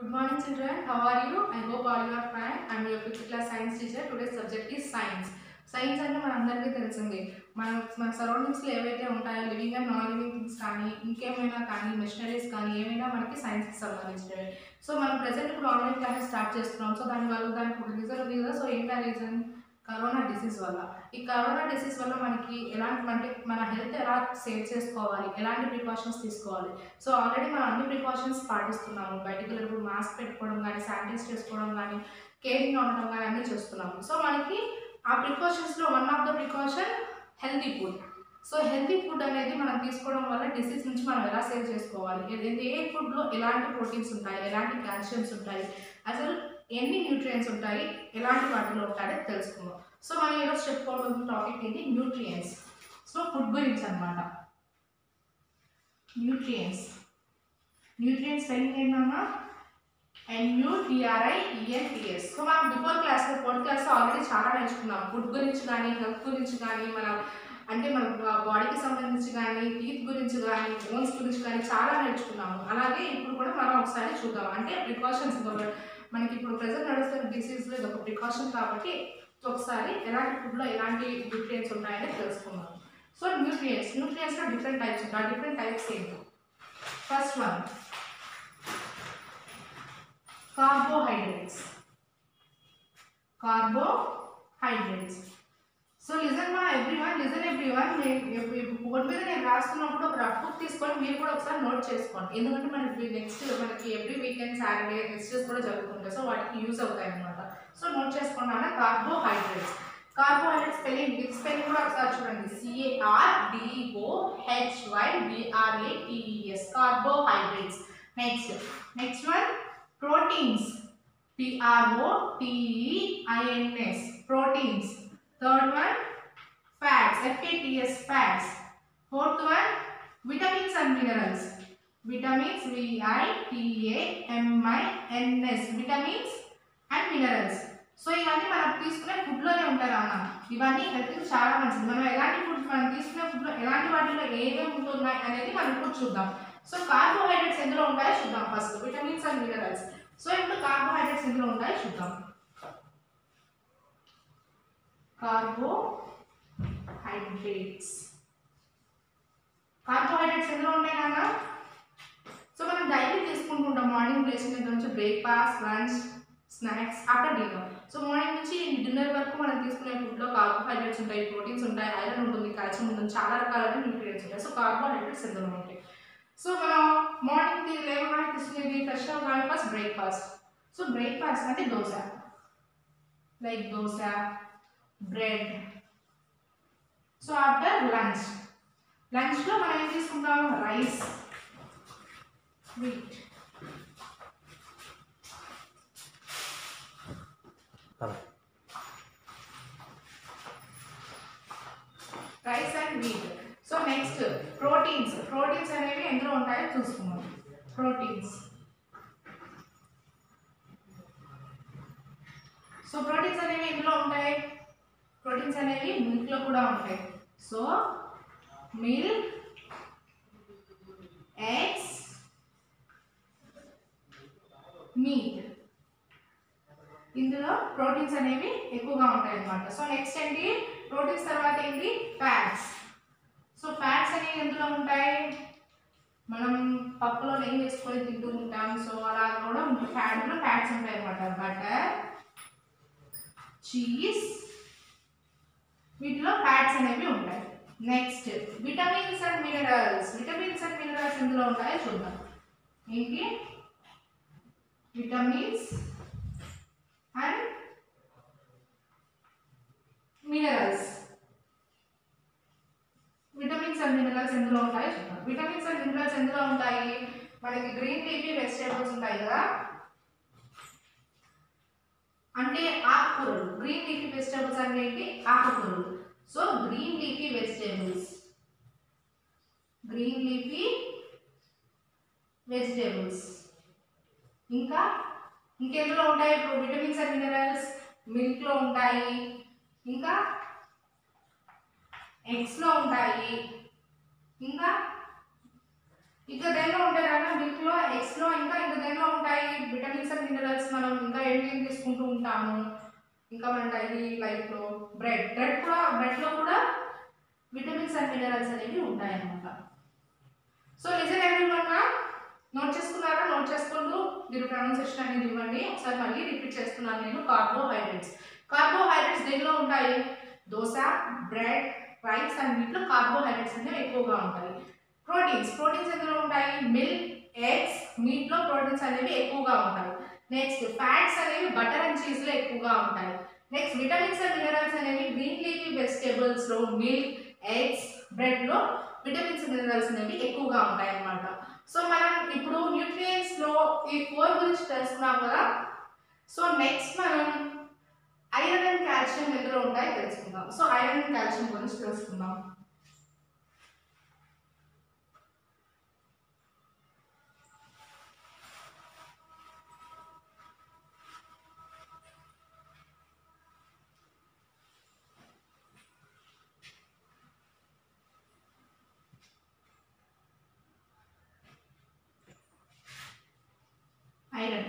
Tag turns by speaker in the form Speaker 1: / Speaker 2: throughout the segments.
Speaker 1: Good morning children, how are you? I hope all you are fine. I am your 5th class science teacher. Today's subject is science. Science అంటే మన అందరికీ తెలిసింది మన మన సరౌండింగ్స్లో ఏవైతే ఉంటాయో living and non living things కానీ ఇంకేమైనా కానీ మెషినరీస్ కానీ ఏమైనా మనకి సైన్స్కి సంబంధించినవి సో మనం ప్రజెంట్ ఇప్పుడు ఆన్లైన్ క్లాసెస్ స్టార్ట్ చేస్తున్నాం సో దానివల్ల దానికి ఒక రీజన్ ఉంది కదా సో ఏంటా రీజన్ కరోనా డిసీజ్ వల్ల. ఈ కరోనా డిసీజ్ వల్ల మనకి ఎలాంటి అంటే మన హెల్త్ ఎలా సేవ్ చేసుకోవాలి? ఎలాంటి ప్రికాషన్స్ తీసుకోవాలి? సో ఆల్రెడీ మనం అన్ని ప్రికాషన్స్ పాటిస్తున్నాము. బయటికి వెళ్ళినప్పుడు మాస్క్ పెట్టుకోవడం కానీ శానిటైజ్ చేసుకోవడం కానీ కేరింగ్గా ఉండడం కానీ అన్నీ చేస్తున్నాము. సో మనకి ఆ ప్రికాషన్స్లో one of the precaution healthy food so healthy food అనేది మనం తీసుకోవడం వల్ల డిసీజ్ నుంచి మనం ఎలా సేవ్ చేసుకోవాలి? ఏ- ఏ ఫుడ్లో ఎలాంటి ప్రోటీన్స్ ఉంటాయి? ఎలాంటి కాల్షియమ్స్ ఉంటాయి? అసలు ఎన్ని న్యూట్రియన్స్ ఉంటాయి ఎలాంటి వాటిలో ఉంటాయో తెలుసుకుందాం. సో మనం ఈరోజు చెప్పుకోవాల్సిన టాపిక్ ఏంటి? న్యూట్రియంట్స్ సో ఫుడ్ గురించి అన్నమాట. న్యూట్రియంట్స్ న్యూట్రియంట్స్ స్పెల్లింగ్ ఏంటమ్మా ఎన్యూటిఆర్ఐఈఎన్టిఎస్ సో మనం బిఫోర్ క్లాస్లో ఫోర్త్ క్లాస్లో ఆల్రెడీ చాలా నేర్చుకున్నాం. ఫుడ్ గురించి కానీ హెల్త్ గురించి కానీ మన అంటే మన బాడీకి సంబంధించి కానీ టీత్ గురించి కానీ బోన్స్ గురించి కానీ చాలా నేర్చుకున్నాము. అలాగే ఇప్పుడు కూడా మనం ఒకసారి చూద్దాం. అంటే ప్రికాషన్స్ మనకి ఇప్పుడు ప్రజెంట్ నడుస్తున్న డిసీజ్లో ఇది ఒక ప్రికాషన్ కాబట్టి ఒకసారి ఎలాంటి ఫుడ్లో ఎలాంటి న్యూట్రియంట్స్ ఉంటాయని తెలుసుకుందాం. సో న్యూట్రియంట్స్ న్యూట్రియంట్స్లో డిఫరెంట్ టైప్స్ ఉంటాయి డిఫరెంట్ టైప్స్ ఏంటి? First one carbohydrates carbohydrates so listen మా ఎవ్రీవన్ లిజన్ ఎవ్రీవన్ బోర్డు మీద నేను రాస్తున్నప్పుడు ఒక రఫ్ బుక్ తీసుకొని మీరు కూడా ఒకసారి నోట్ చేసుకోండి. ఎందుకంటే మనకి నెక్స్ట్ మనకి ఎవ్రీ వీకెండ్ సాటర్డే ఫెస్టివల్స్ కూడా జరుగుతుంటాయి. సో వాటికి యూజ్ అవుతాయి అనమాట సో నోట్ చేసుకున్నాను carbohydrates carbohydrates carbohydrate spelling with spelling కూడా ఒకసారి చూడండి. C A R D O HY DRA carbohydrates next next one proteins పిఆర్ఓటిఈఐఎన్ఎస్ proteins third one fats ఎఫ్ఏటిఎస్ fats fourth one vitamins and minerals vitamins విఐటిఏఎంఐఎన్ఎస్ vitamins and minerals so ఇవన్నీ మనం తీసుకునే ఫుడ్లోనే ఉంటాయి అన్న ఇవన్నీ హెల్త్కి చాలా మంచిది. మనం ఎలాంటి ఫుడ్ మనం తీసుకునే ఫుడ్లో ఎలాంటి వాటిలో ఏమేమి ఉంటున్నాయి అనేది మనం ఇప్పుడు చూద్దాం. సో కార్బోహైడ్రేట్స్ ఎందులో ఉంటాయో చూద్దాం first vitamins and minerals so ఇప్పుడు కార్బోహైడ్రేట్స్ ఎందులో ఉంటాయో చూద్దాం. కార్బోహైడ్రేట్స్ కార్బోహైడ్రేట్స్ ఎందులో ఉంటాయి నాన్న? సో మనం డైలీ తీసుకుంటుంటాం. మార్నింగ్ లేచిన దగ్గర నుంచి breakfast lunch snacks after dinner so morning నుంచి డిన్నర్ వరకు మనం తీసుకునే ఫుడ్లో కార్బోహైడ్రేట్స్ ఉంటాయి ప్రోటీన్స్ ఉంటాయి ఐరన్ ఉంటుంది కాల్షియం ఉంటుంది చాలా రకాలైన న్యూట్రియంట్స్ ఉంటాయి. సో కార్బోహైడ్రేట్స్ ఎందులో ఉంటాయి? సో మనం మార్నింగ్ లేవగానే తీసుకునేది ఫ్రెష్ అవ్వగానే ఫస్ట్ బ్రేక్ఫాస్ట్ సో బ్రేక్ఫాస్ట్ అంటే dosa. Like dosa bread so after lunch లంచ్లో మనం ఏం తీసుకుంటాం rice wheat rice and wheat so next proteins proteins అనేవి ఎందులో ఉంటాయో చూసుకుందాం. ప్రోటీన్స్ సో ప్రోటీన్స్ అనేవి ఎందులో ఉంటాయి? ప్రోటీన్స్ అనేవి మిల్క్లో కూడా ఉంటాయి. So milk eggs meat. ఇందులో ప్రోటీన్స్ అనేవి ఎక్కువగా ఉంటాయి అన్నమాట సో నెక్స్ట్ ఏంటి? ప్రోటీన్స్ తర్వాత ఏంటి? ఫ్యాట్స్. సో ఫ్యాట్స్ అనేవి ఎందులో ఉంటాయి? మనం పప్పులో నెయ్యి వేసుకొని తింటూ ఉంటాం. సో అలా కూడా ఫ్యాట్లో ఫ్యాట్స్ ఉంటాయి అన్నమాట బటర్ చీజ్ వీటిలో ఫ్యాట్స్ అనేవి ఉంటాయి. Next vitamins and minerals vitamins and minerals ఎందులో ఉంటాయో చూద్దాం. ఏంటి? Vitamins and minerals vitamins and minerals ఎందులో ఉంటాయో చూద్దాం. విటమిన్స్ అండ్ మినరల్స్ ఎందులో ఉంటాయి? మనకి గ్రీన్ లీఫీ వెజిటేబుల్స్ ఉంటాయి కదా. అంటే ఆకుకూరలు. గ్రీన్ లీఫీ వెజిటేబుల్స్ అంటే ఏంటి? ఆకుకూరలు. So green leafy vegetables green leafy vegetables ఇంకా? ఇంకెందులో ఉంటాయి? ఇప్పుడు విటమిన్స్ అండ్ మినరల్స్ మిల్క్లో ఉంటాయి. ఇంకా? ఎగ్స్లో ఉంటాయి. ఇంకా? ఇంకా దేనిలో ఉంటాయి కదా మిల్క్లో ఎగ్స్లో ఇంకా ఇంకా దేనిలో ఉంటాయి? విటమిన్స్ అన్ ఫిటరల్స్ మనం ఇంకా ఏంటి తీసుకుంటూ ఉంటాము? ఇంకా మన డైలీ లైఫ్లో బ్రెడ్. బ్రెడ్ కూడా బ్రెడ్లో కూడా విటమిన్స్ అండ్ మినరల్స్ అనేవి ఉంటాయన్నమాట. సో లిజన్ ఎవరివన్నా నోట్ చేసుకున్నారా? నోట్ చేసుకుంటూ మీరు ప్రొనౌన్సేషన్ అనేది ఇవ్వండి. ఒకసారి మళ్ళీ రిపీట్ చేస్తున్నాను నేను. కార్బోహైడ్రేట్స్ కార్బోహైడ్రేట్స్ దేనిలో ఉంటాయి? Dosa bread rice and carbohydrates అనేవి ఎక్కువగా ఉంటాయి. ప్రోటీన్స్. ప్రోటీన్స్ ఎందులో ఉంటాయి? మిల్క్ ఎగ్స్ మీట్లో ప్రోటీన్స్ అనేవి ఎక్కువగా ఉంటాయి. నెక్స్ట్ ఫ్యాట్స్ అనేవి బటర్ అండ్ చీజ్లో ఎక్కువగా ఉంటాయి. నెక్స్ట్ విటమిన్స్ అండ్ మినరల్స్ అనేవి గ్రీన్ లీఫీ వెజిటేబుల్స్లో మిల్క్ ఎగ్స్ బ్రెడ్లో విటమిన్స్ మినరల్స్ అనేవి ఎక్కువగా ఉంటాయి అన్నమాట. సో మనం ఇప్పుడు న్యూట్రియంట్స్లో ఈ ఫోర్ గురించి తెలుసుకున్నాం కదా? సో నెక్స్ట్ మనం ఐరన్ అండ్ కాల్షియం ఎందులో ఉంటాయో తెలుసుకుందాం. సో ఐరన్ అండ్ కాల్షియం గురించి తెలుసుకుందాం ఐరన్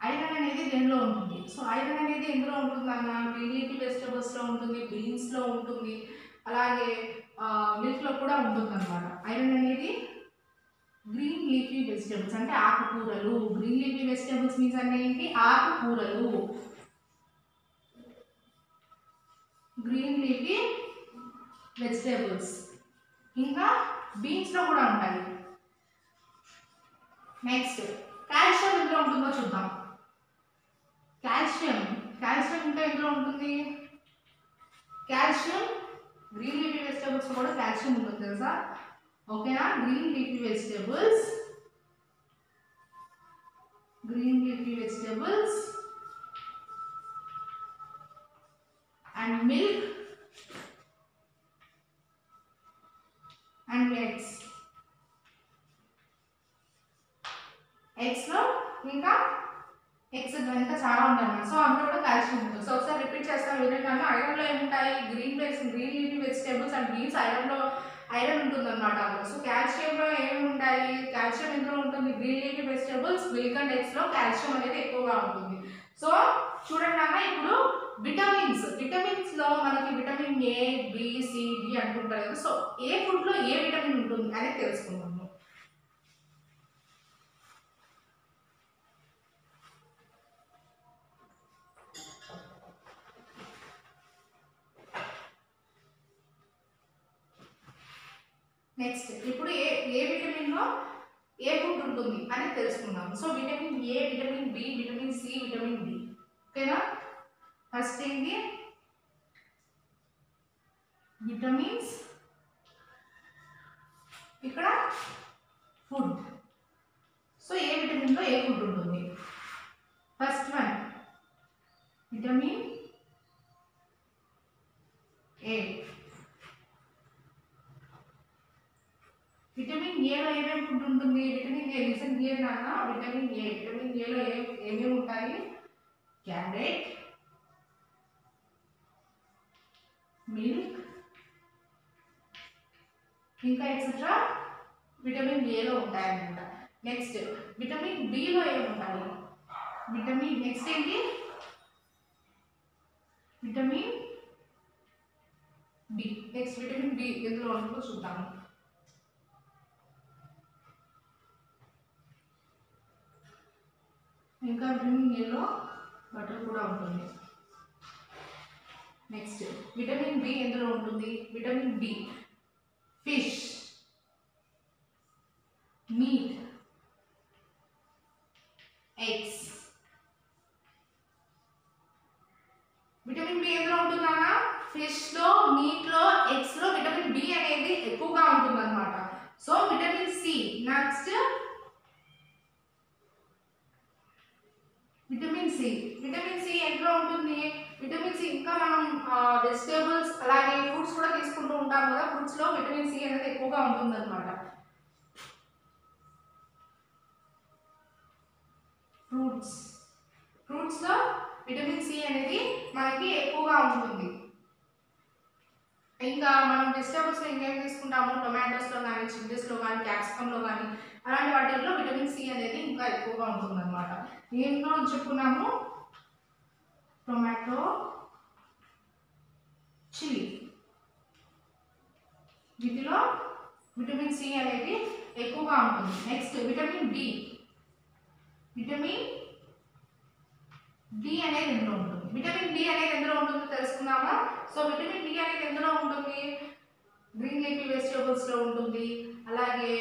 Speaker 1: ఐరన్ అనేది దేనిలో ఉంటుంది సో ఐరన్ అనేది ఎందులో ఉంటుంది అన్న? గ్రీన్ లీఫీ వెజిటబుల్స్లో ఉంటుంది బీన్స్లో ఉంటుంది అలాగే మిల్క్లో కూడా ఉంటుంది అనమాట ఐరన్ అనేది గ్రీన్ లీఫీ వెజిటబుల్స్ అంటే ఆకుకూరలు. గ్రీన్ లీఫీ వెజిటబుల్స్ మీన్స్ అంటే ఏంటి? ఆకుకూరలు. గ్రీన్ లీఫీ వెజిటబుల్స్ ఇంకా బీన్స్లో కూడా ఉంటాయి. నెక్స్ట్ కాల్షియం ఎంత ఉంటుందో చూద్దాం. కాల్షియం ఇంకా ఎందులో ఉంటుంది కాల్షియం గ్రీన్ లీఫీ వెజిటబుల్స్ కూడా కాల్షియం ఉంటుంది తెలుసా? ఓకేనా? Green leafy vegetables green leafy vegetables and milk and eggs. ఎగ్స్లో ఇంకా ఎగ్స్ ఇంకా చాలా ఉంటాయి సో అందులో కూడా కాల్షియం ఉంటుంది సో ఒకసారి రిపీట్ చేస్తాను వినండి ఐరన్లో ఏముంటాయి? Green veg green leafy vegetables and beans ఐరన్లో iron ఉంటుంది అనమాట అందులో. సో కాల్షియంలో ఏమి ఉంటాయి కాల్షియం ఎందులో ఉంటుంది? Green leafy vegetables milk and ఎగ్స్లో calcium అనేది ఎక్కువగా ఉంటుంది. సో చూడండి అన్న ఇప్పుడు విటమిన్స్. విటమిన్స్లో మనకి vitamin A B C D అంటుంటారు కదా. సో ఏ ఫుడ్లో ఏ విటమిన్ ఉంటుంది అనేది తెలుసుకుందాము. నెక్స్ట్ ఇప్పుడు ఏ ఏ విటమిన్లో ఏ ఫుడ్ ఉంటుంది అని తెలుసుకుందాం. So vitamin A vitamin B vitamin C vitamin D ఓకేనా ఫస్ట్ ఏంటి విటమిన్స్ ఇక్కడ ఫుడ్ సో ఏ విటమిన్లో ఏ ఫుడ్ ఉంటుంది first one vitamin A vitamin ఏలో ఏమేమి ఫుడ్ ఉంటుంది విటమిన్ ఏ లిసన్ ఏ నాన్న విటమిన్ ఏ విటమిన్ ఏలో ఏ ఏమేమి ఉంటాయి? క్యారెట్ మిల్క్ ఇంకా ఎక్సెట్రా విటమిన్ ఏలో ఉంటాయన్నమాట. నెక్స్ట్ విటమిన్ బిలో ఏమి ఉంటాయి విటమిన్ నెక్స్ట్ ఏంటి? Vitamin B next vitamin B ఎందులో ఉంటుందో చూద్దాము. ఇంకా విటమిన్ ఏలో బటర్ కూడా ఉంటుంది. నెక్స్ట్ విటమిన్ బి ఎందులో ఉంటుంది? Vitamin B fish meat eggs vitamin B ఎందులో ఉంటుందన్నా ఫిష్లో మీట్లో ఎగ్స్లో విటమిన్ బి అనేది ఎక్కువగా ఉంటుందన్నమాట so vitamin C next vitamin C vitamin C ఎందులో ఉంటుంది. విటమిన్ సి ఇంకా మనం వెజిటేబుల్స్ అలాగే ఫ్రూట్స్ కూడా తీసుకుంటూ ఉంటాం కదా ఫ్రూట్స్లో విటమిన్ సి అనేది ఎక్కువగా ఉంటుంది అనమాట ఫ్రూట్స్ ఫ్రూట్స్లో విటమిన్ సి అనేది మనకి ఎక్కువగా ఉంటుంది. ఇంకా మనం వెజిటేబుల్స్లో ఇంకేం తీసుకుంటాము? టొమాటోస్లో కానీ చిల్లీస్లో కానీ క్యాప్సికంలో కానీ అలాంటి వాటిల్లో విటమిన్ సి అనేది ఇంకా ఎక్కువగా ఉంటుందన్నమాట. ఏంటో చెప్పుకున్నాము టొమాటో చిల్లీ. వీటిలో విటమిన్ సి అనేది ఎక్కువగా ఉంటుంది. Next vitamin D. Vitamin D అనేది ఎందులో ఉంటుంది? విటమిన్ డి అనేది ఎందులో ఉంటుందో తెలుసుకున్నావా సో విటమిన్ డి అనేది ఎందులో ఉంటుంది? గ్రీన్ లీఫీ వెజిటేబుల్స్లో ఉంటుంది. అలాగే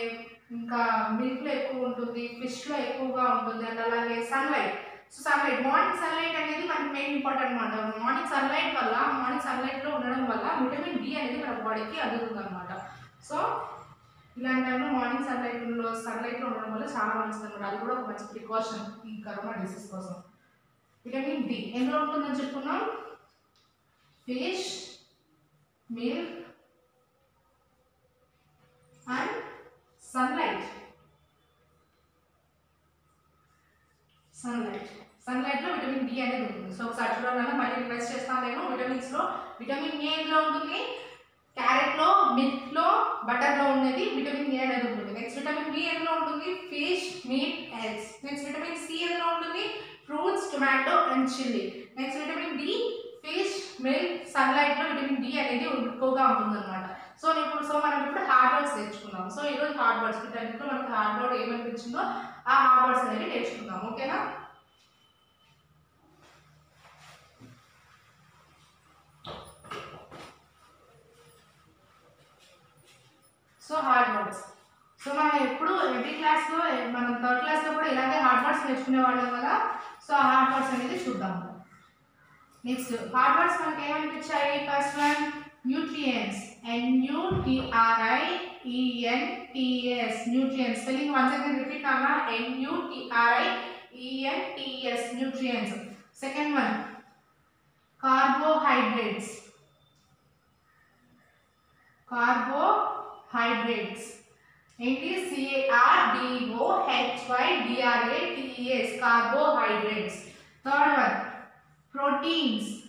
Speaker 1: ఇంకా మిల్క్లో ఎక్కువ ఉంటుంది ఫిష్లో ఎక్కువగా ఉంటుంది అండ్ అలాగే sunlight so sunlight morning sunlight అనేది మనకి మెయిన్ ఇంపార్టెంట్ అనమాట మార్నింగ్ సన్లైట్ వల్ల మార్నింగ్ సన్లైట్లో ఉండడం వల్ల విటమిన్ డి అనేది మన బాడీకి అందుతుంది అనమాట సో ఇలాంటి టైంలో మార్నింగ్ సన్లైట్లో సన్లైట్లో ఉండడం వల్ల చాలా మంచిది అనమాట అది కూడా ఒక మంచి ప్రికాషన్ ఈ కరోనా డిసీజ్ కోసం. విటమిన్ డి ఎందులో ఉంటుందని చెప్పుకున్నాం fish milk and sunlight sunlight సన్లైట్లో vitamin D అనేది ఉంటుంది. సో ఒకసారి చూడాలన్నా మళ్ళీ రిక్వెస్ట్ చేస్తాను నేను. విటమిన్స్లో విటమిన్ ఏ ఎందులో ఉంటుంది క్యారెట్లో మిల్క్లో బటర్లో లో ఉండేది విటమిన్ ఏ అనేది ఉంటుంది. నెక్స్ట్ విటమిన్ బి ఎందులో ఉంటుంది? Fish meat eggs next vitamin C ఎందులో ఉంటుంది? Fruits tomato and chilli next vitamin D fish milk సన్లైట్లో vitamin D అనేది ఎక్కువగా ఉంటుంది అనమాట సో ఇప్పుడు సో మనం ఇప్పుడు హార్డ్ వర్డ్స్ నేర్చుకున్నాం సో ఈరోజు హార్డ్ వర్డ్స్ వీటన్నిటిలో మనకి హార్డ్ వర్డ్ ఏమనిపించిందో ఆ హార్డ్ వర్డ్స్ అనేవి నేర్చుకుందాం. ఓకేనా? సో హార్డ్ వర్డ్స్ సో మనం ఎప్పుడు ఎవ్రీ క్లాస్లో మనం థర్డ్ క్లాస్లో కూడా ఇలాగే హార్డ్ వర్డ్స్ నేర్చుకునే వాళ్ళం కదా. సో ఆ హార్డ్ వర్డ్స్ అనేది చూద్దాం. నెక్స్ట్ హార్డ్ వర్డ్స్ మనకి ఏమనిపించాయి first one nutrients n u t r i e n t s nutrients spelling once again repeat karna n u t r i e n t s nutrients second one carbohydrates carbohydrates it is c a r b o h y d r a t e s carbohydrates third one proteins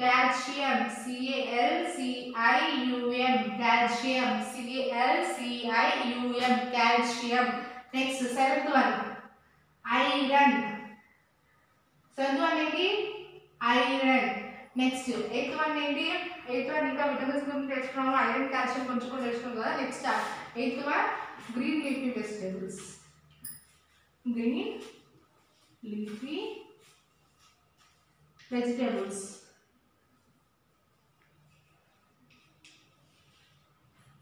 Speaker 1: fourth one vitamins విఐటిఏఎంఐఎన్ఎస్ vitamins fifth one minerals ఎంఐఎన్ఈఆర్ఏఎల్ఎస్ minerals sixth one calcium సిఏఎల్సిఐయుఎం calcium సిఏఎల్సిఐయుఎం calcium next seventh one iron seventh one ఏంటి? Iron next eighth one ఏంటి? Eighth one ఇంకా vitamins గురించి తెచ్చుకున్నాము iron calcium కొంచెం కూడా తెచ్చుకున్నాం కదా. Next eighth one green leafy vegetables green leafy vegetables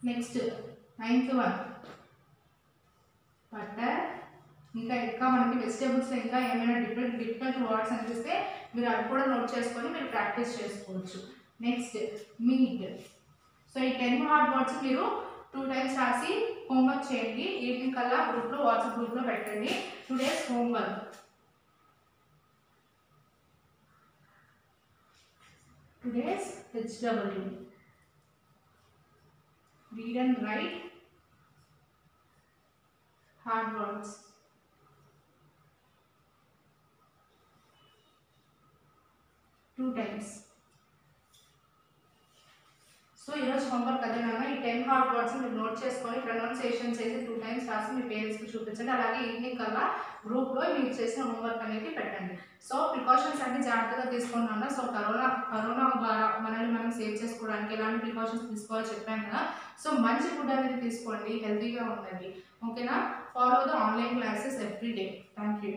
Speaker 1: next ninth one butter ఇంకా ఇంకా మనకి వెజిటేబుల్స్లో ఇంకా ఏమైనా డిఫరెంట్ డిఫరెంట్ వర్డ్స్ అనిపిస్తే మీరు అవి కూడా నోట్ చేసుకొని మీరు ప్రాక్టీస్ చేసుకోవచ్చు. నెక్స్ట్ మీట్ సో ఈ టెన్ హార్డ్ వర్డ్స్ మీరు టూ టైమ్స్ రాసి హోంవర్క్ చేయండి. ఈవినింగ్ కల్లా గ్రూప్లో వాట్సాప్ గ్రూప్లో పెట్టండి. Two days homework today's vegetable. Read and write hard words. Two times రోజు హోంవర్క్ అదేనమ్మా ఈ టెన్ హార్డ్ వర్డ్స్ మీరు నోట్ చేసుకొని ప్రొనౌన్సియేషన్ చేసి టూ టైమ్స్ రాసి మీ పేరెంట్స్కి చూపించండి. అలాగే ఈవినింగ్ కల్లా గ్రూప్లో మీరు చేసిన హోంవర్క్ అనేది పెట్టండి. సో ప్రికాషన్స్ అన్ని జాగ్రత్తగా తీసుకున్నాను సో కరోనా కరోనా ద్వారా మనల్ని మనం సేవ్ చేసుకోవడానికి ఎలాంటి ప్రికాషన్స్ తీసుకోవాలో చెప్పాను కదా. సో మంచి ఫుడ్ అనేది తీసుకోండి. హెల్తీగా ఉండండి. ఓకేనా follow the online classes every day thank you